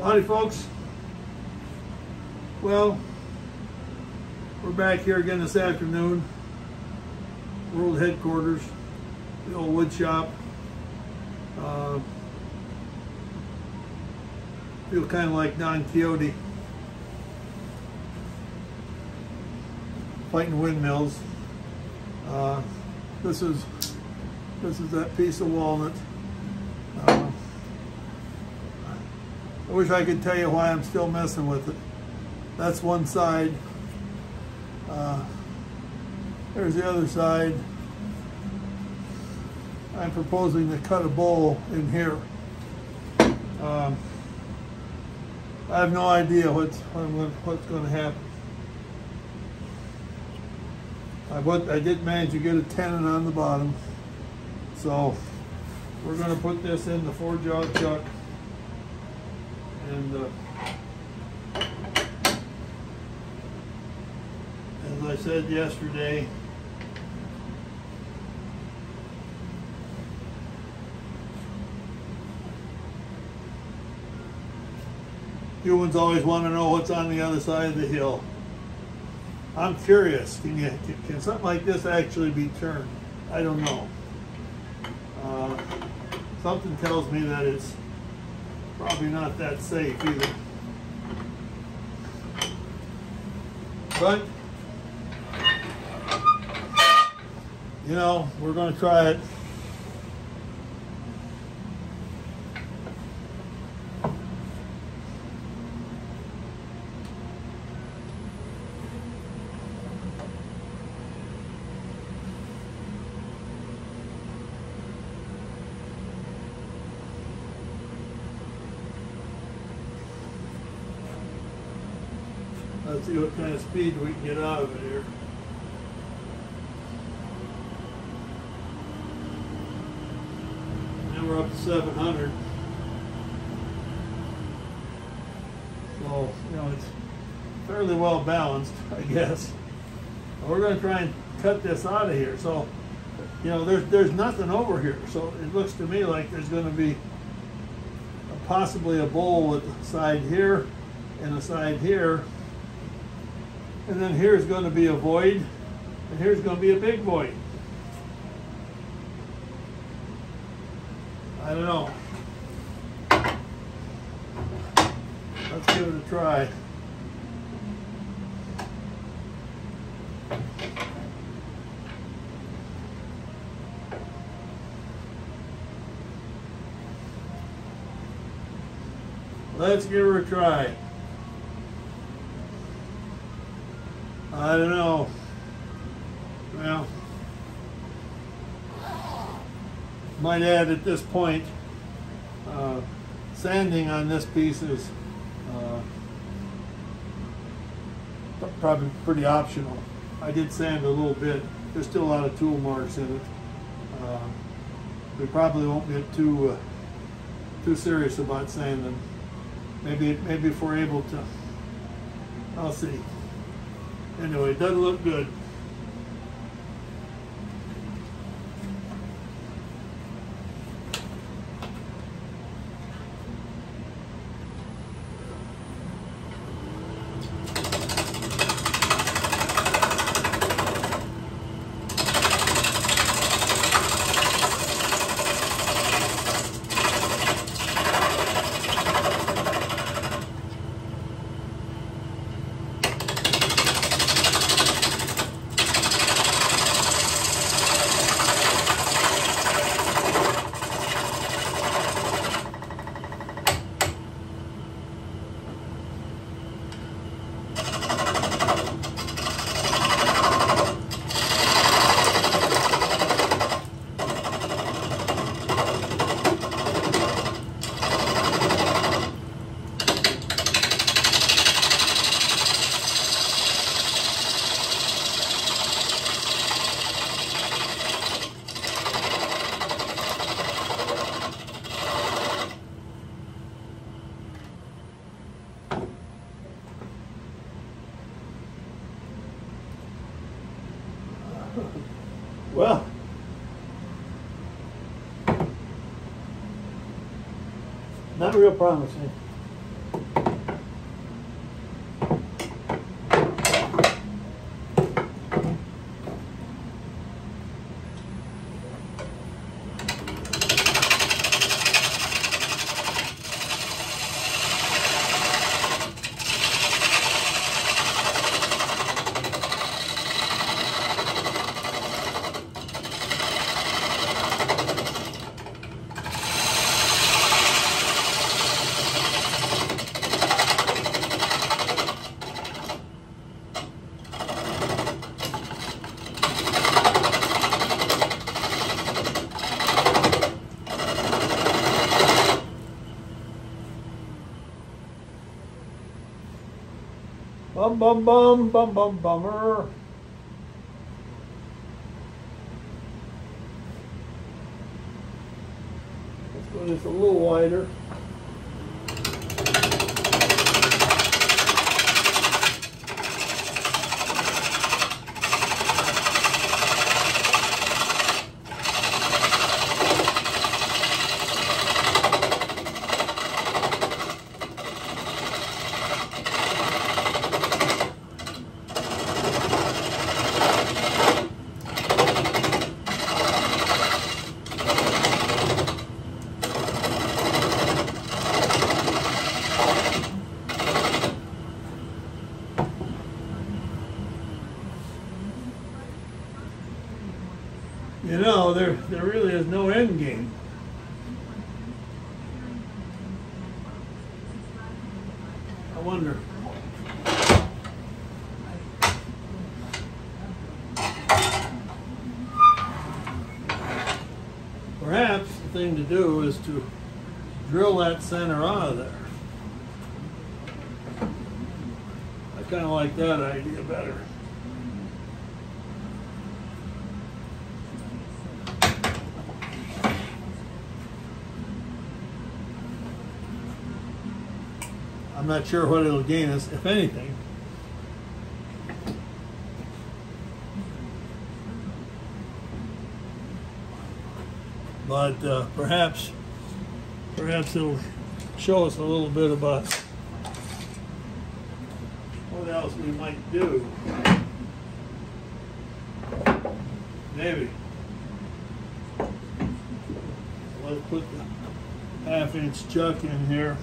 Howdy, folks. Well, we're back here again this afternoon. World headquarters, the old wood shop. Uh, feel kind of like Don Quixote fighting windmills. Uh, this is this is that piece of walnut. Uh, I wish I could tell you why I'm still messing with it. That's one side. Uh, there's the other side. I'm proposing to cut a bowl in here. Um, I have no idea what's what's going to happen. I, what, I did manage to get a tenon on the bottom. So we're going to put this in the four jaw chuck and uh, as I said yesterday humans always want to know what's on the other side of the hill. I'm curious can you can, something like this actually be turned? I don't know. Uh, something tells me that it's probably not that safe either. But, you know, we're going to try it. Let's see what kind of speed we can get out of it here. Now we're up to 700. So, you know, it's fairly well balanced, I guess. We're going to try and cut this out of here. So, you know, there's, there's nothing over here. So it looks to me like there's going to be a, possibly a bowl with a side here and a side here and then here's going to be a void, and here's going to be a big void. I don't know. Let's give it a try. Let's give her a try. I don't know. Well, might add at this point, uh, sanding on this piece is uh, probably pretty optional. I did sand a little bit. There's still a lot of tool marks in it. Uh, we probably won't get too uh, too serious about sanding. Maybe maybe if we're able to, I'll see. Anyway, it doesn't look good. Well, not real promising. Bum bum bum bum bum bummer. Let's go just a little wider. You know, there there really is no end game. I wonder. Perhaps the thing to do is to drill that center out of there. I kind of like that idea better. I'm not sure what it'll gain us, if anything. But uh, perhaps, perhaps it'll show us a little bit about what else we might do. Maybe. Let's put the half inch chuck in here.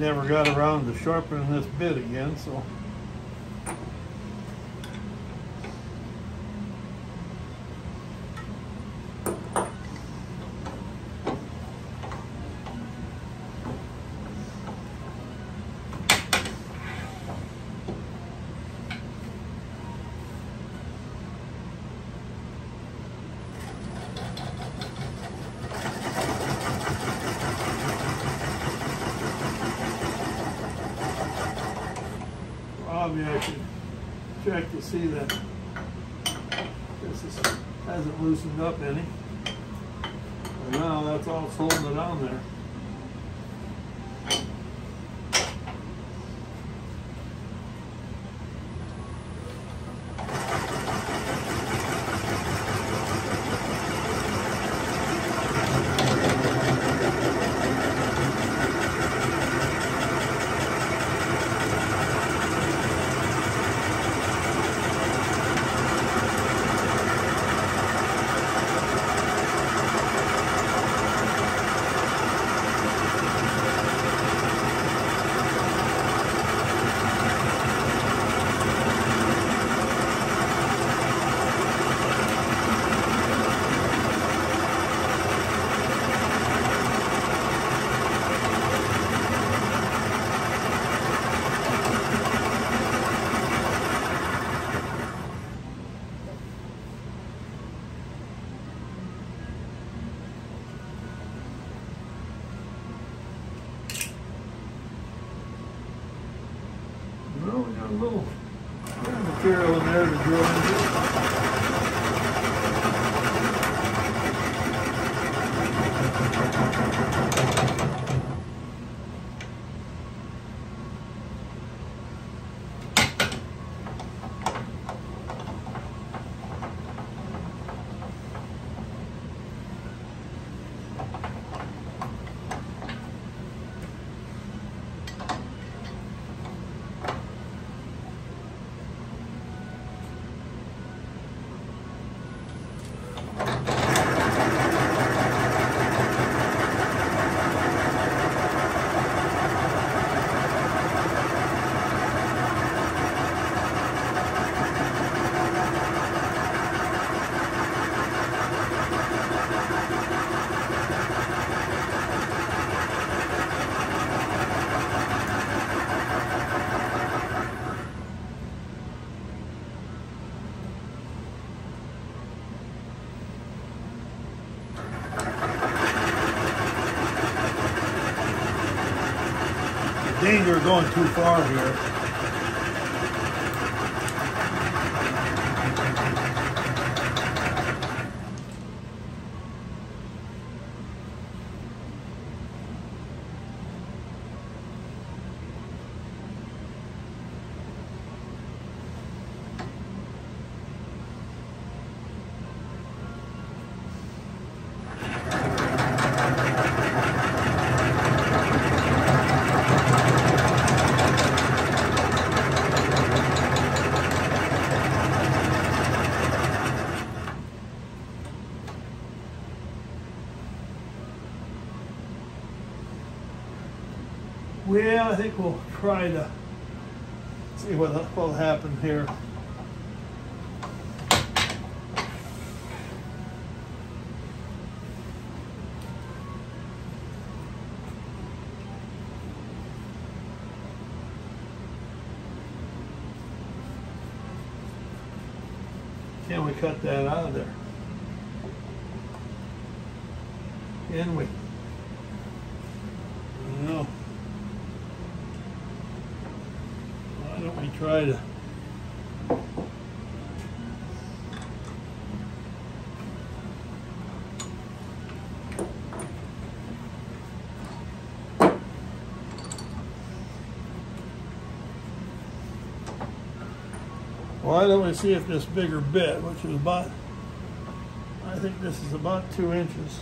Never got around to sharpening this bit again, so. Probably I should check to see that this is, hasn't loosened up any. And now that's all it on there. Of going too far here. Well, I think we'll try to see what will happen here. Can we cut that out of there? Can we? No. Why don't we try to? Why don't we see if this bigger bit, which is about, I think this is about two inches.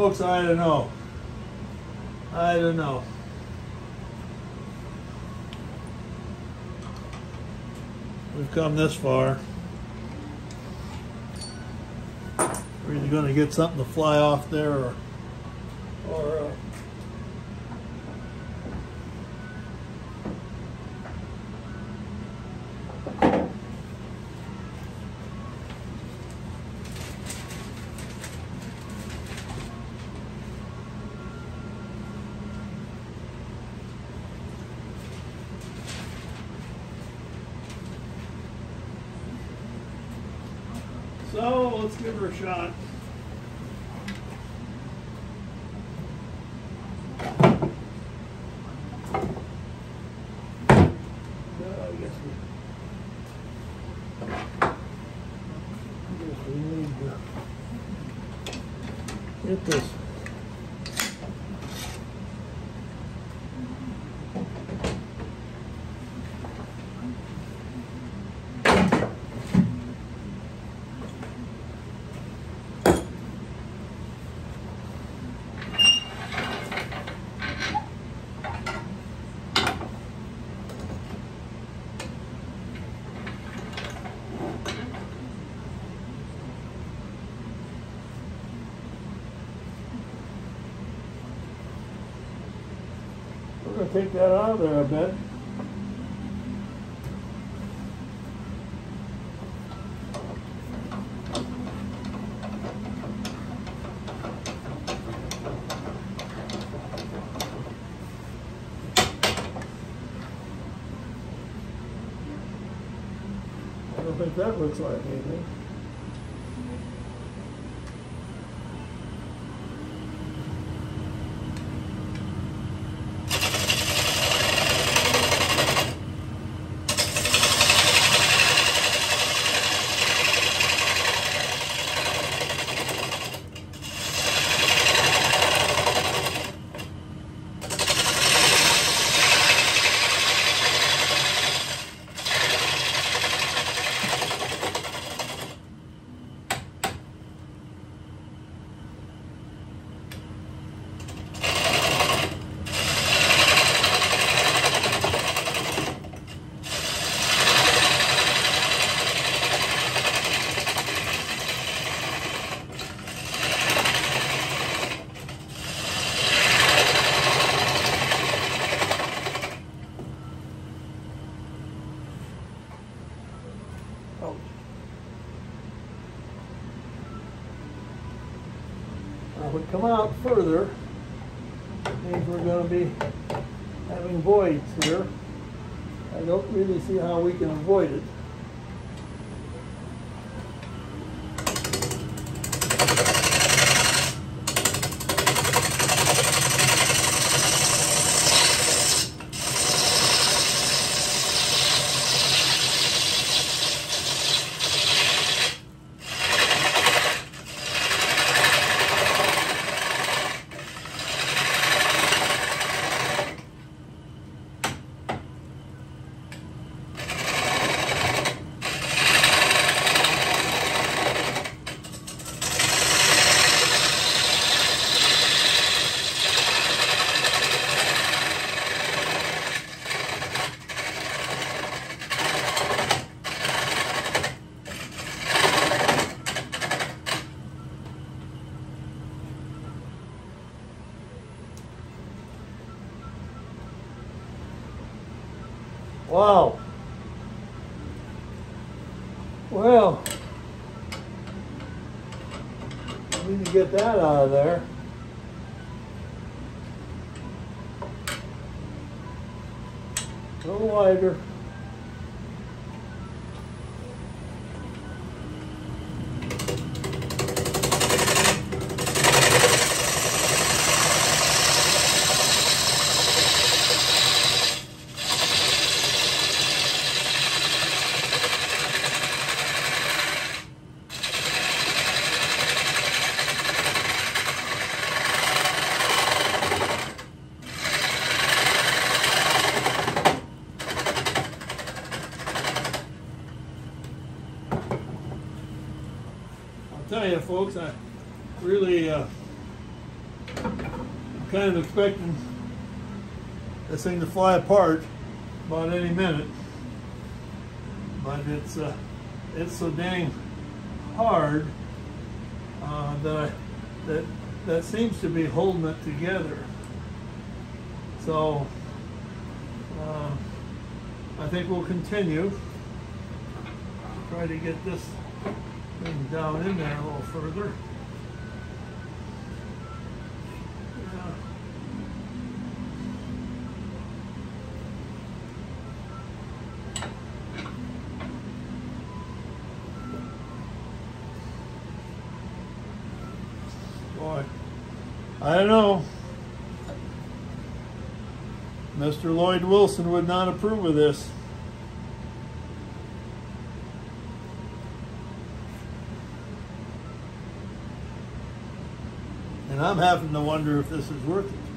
Well, folks, I don't know. I don't know. We've come this far. We're either going to get something to fly off there or, or uh, So let's give her a shot. Uh, I guess we, I guess we need to get this. take that out of there a bit. I don't think that looks like anything. Voids here. I don't really see how we can avoid it. Wow. Well, we need to get that out of there. A little wider. I'll tell you, folks, I really, uh, I'm kind of expecting this thing to fly apart about any minute. But it's, uh, it's so dang hard uh, that I, that that seems to be holding it together. So uh, I think we'll continue. Try to get this thing down in there a little further. Yeah. Boy, I don't know. Mr. Lloyd Wilson would not approve of this. And I'm having to wonder if this is worth it.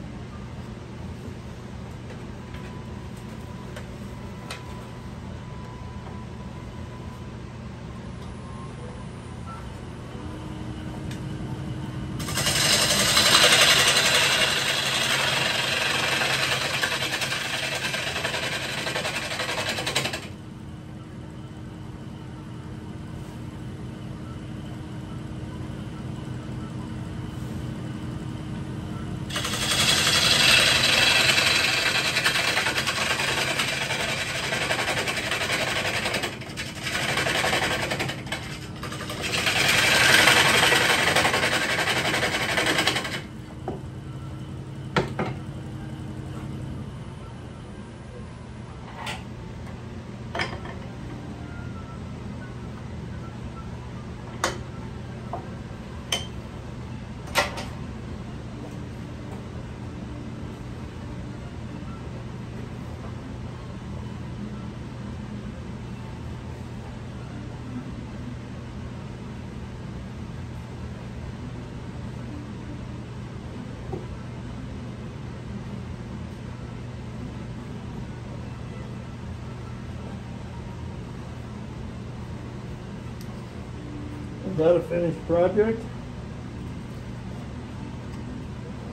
That a finished project?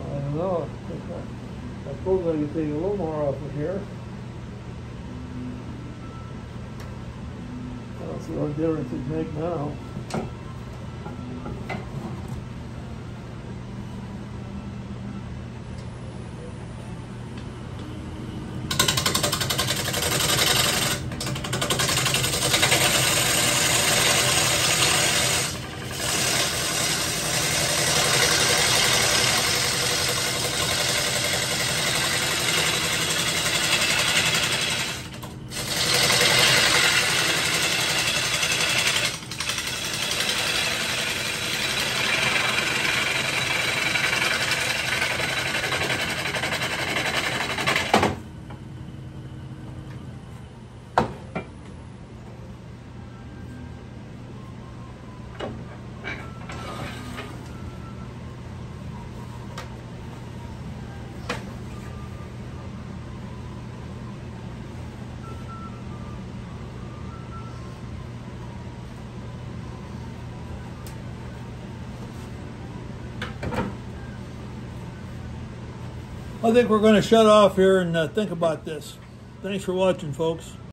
I don't know. I suppose I could take a little more off of here. I don't see what difference it make now. I think we're going to shut off here and uh, think about this. Thanks for watching, folks.